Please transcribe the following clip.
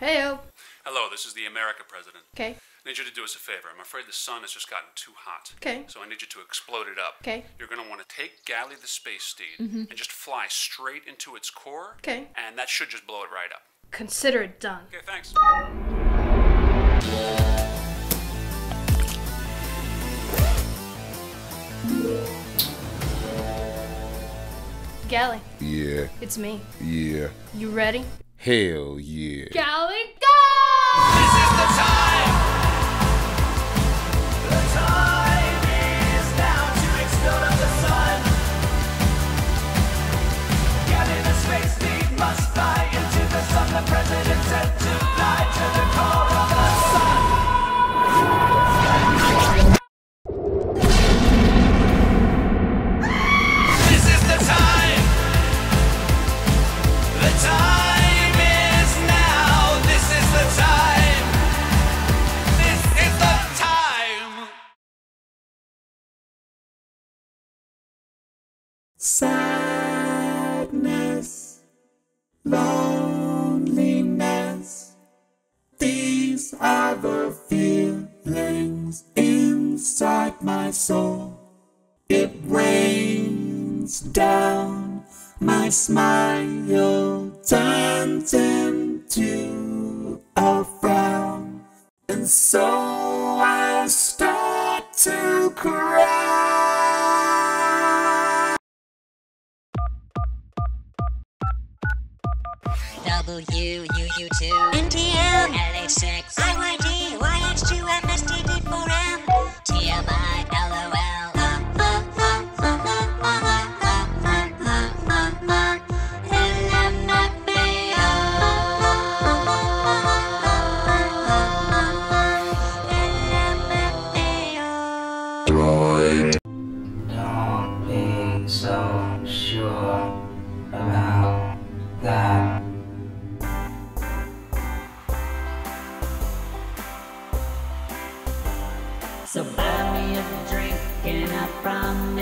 Heyo. Hello, this is the America president. Okay. I need you to do us a favor. I'm afraid the sun has just gotten too hot. Okay. So I need you to explode it up. Okay. You're going to want to take Galley the space steed mm-hmm. and just fly straight into its core. Okay. And that should just blow it right up. Consider it done. Okay, thanks. Galley, Yeah, it's me. yeah. You ready? Hell yeah. Galley, sadness, loneliness. These are the feelings inside my soul. It rains down, my smile turns into a frown. And so I start to W U U two NTM LH6 IYD YH2 and